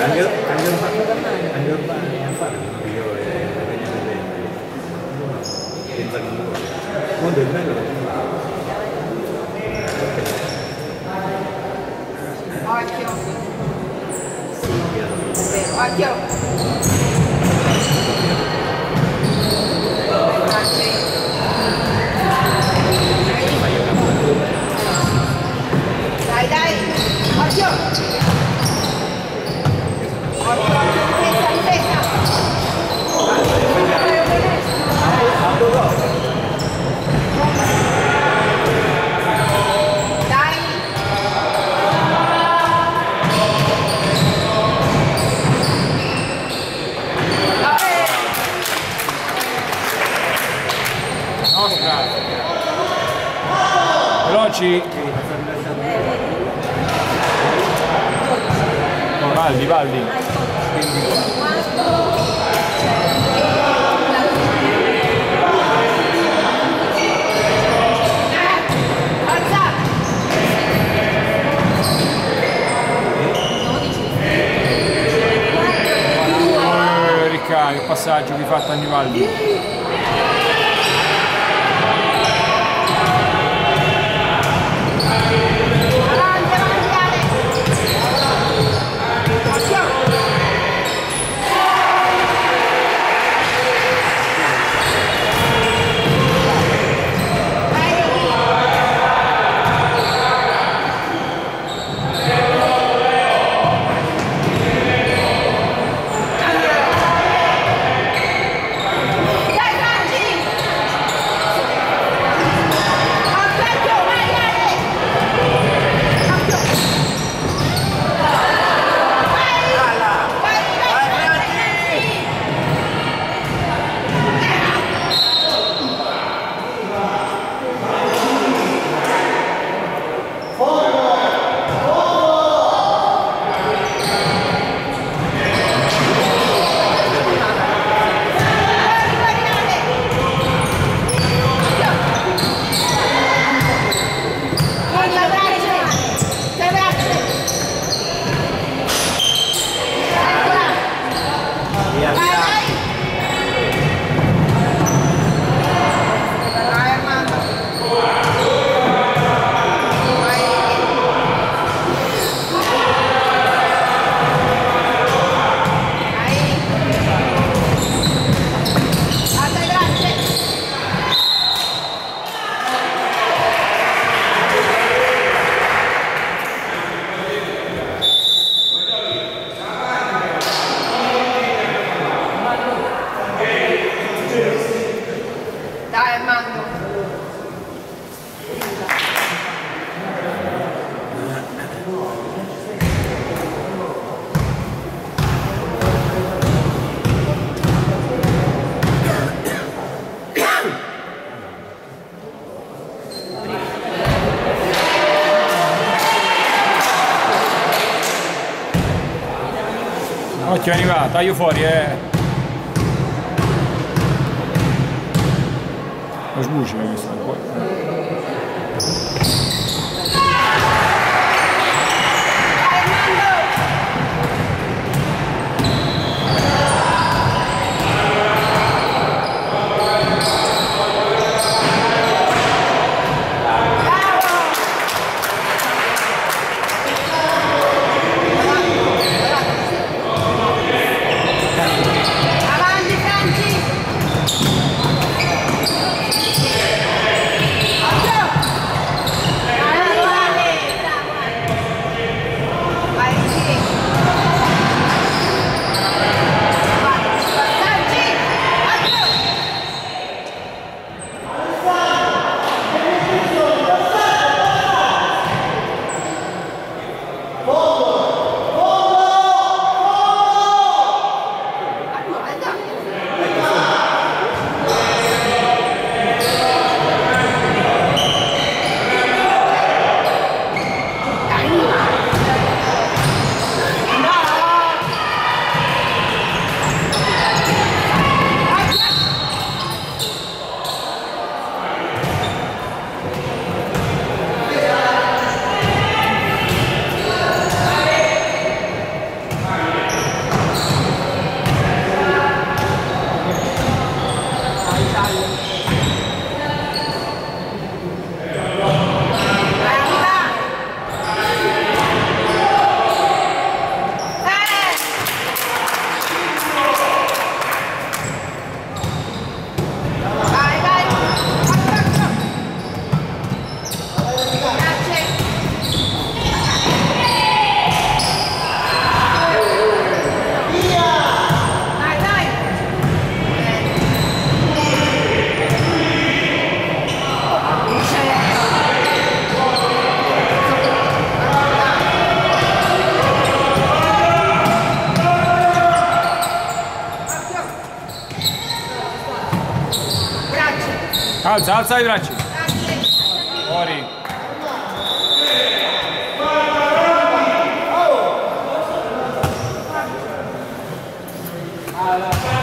Anh Dương, anh Dương Vivaldi, Vivaldi. Riccardo, passaggio che ha fatto a Vivaldi. Occhio Ottima arrivata, taglio fuori eh! Lo sbuccia eh, questo qua. se outside vraća. Ori. Hvala.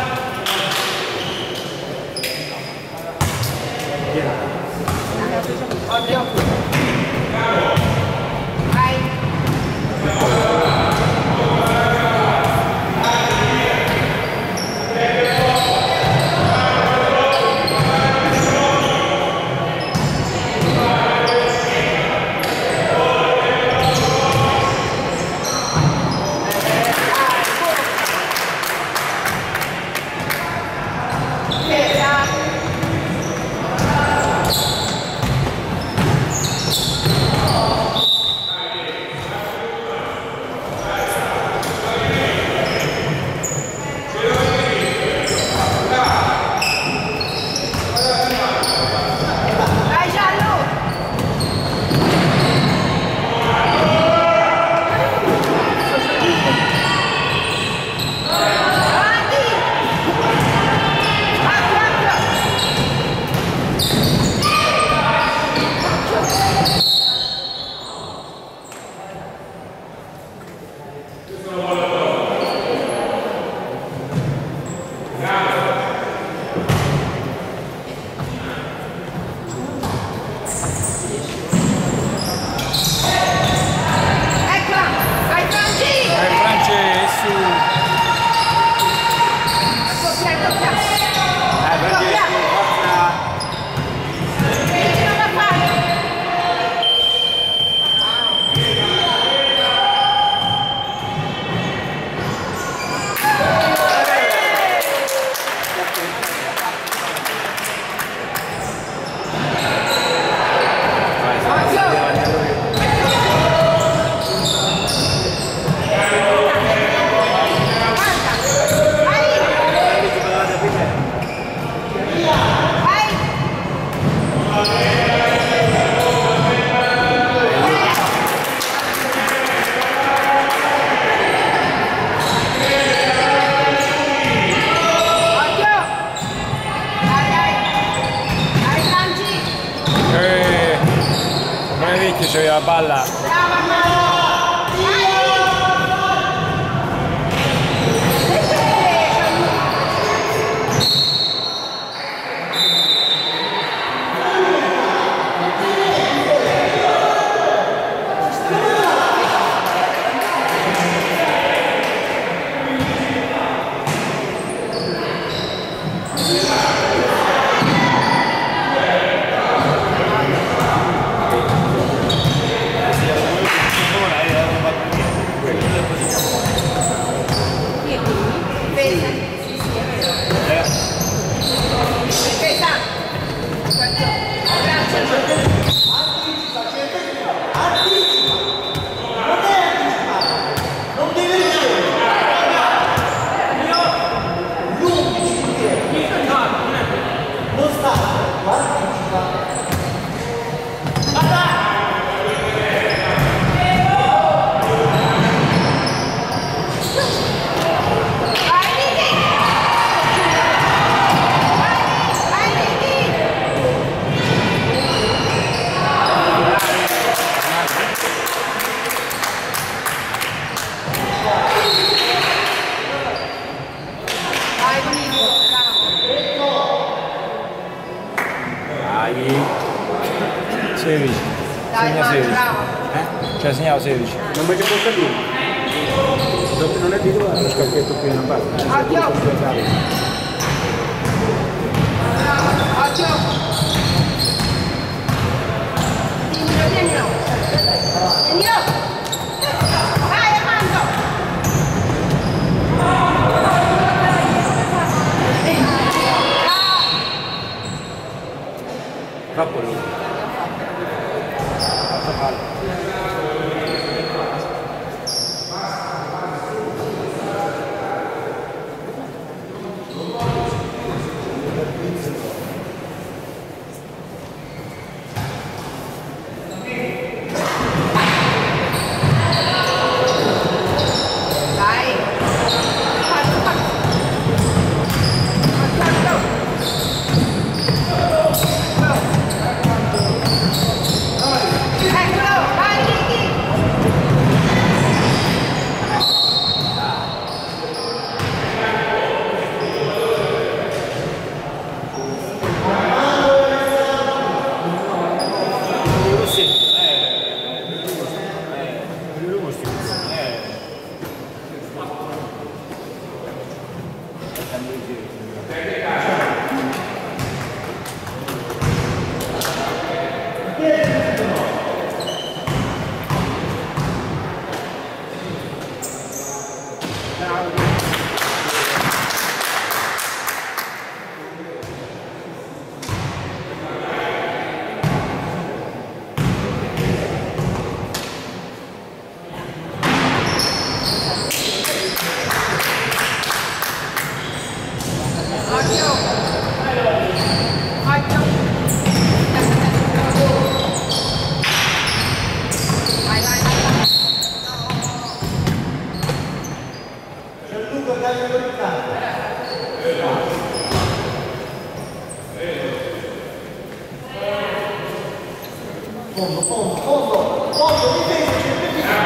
ra được Vapor. Fondo, fundo, fundo, fundo, invente, invente.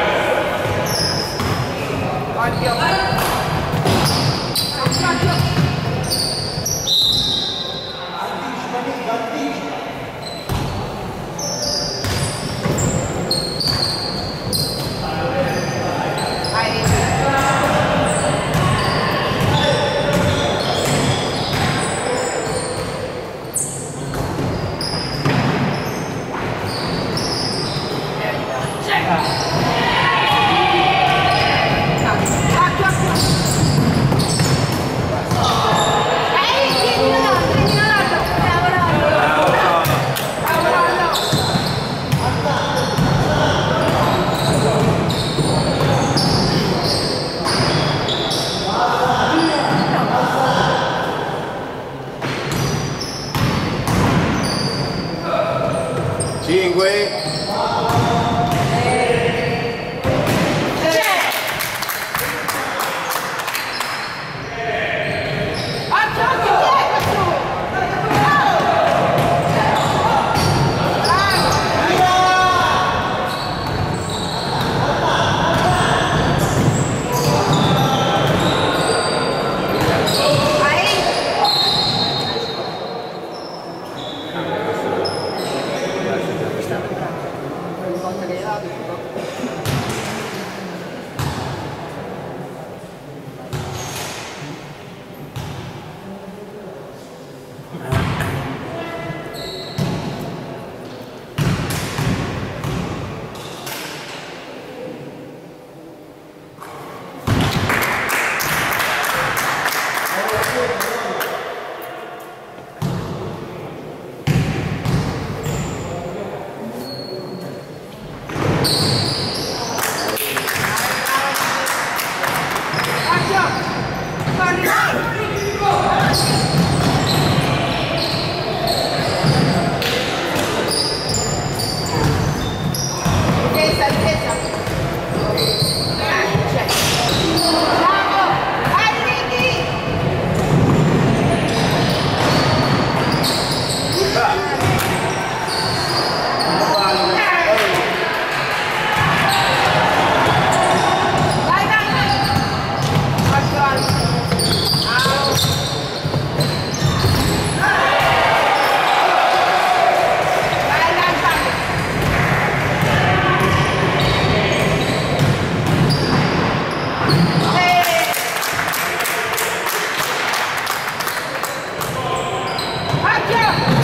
Yeah.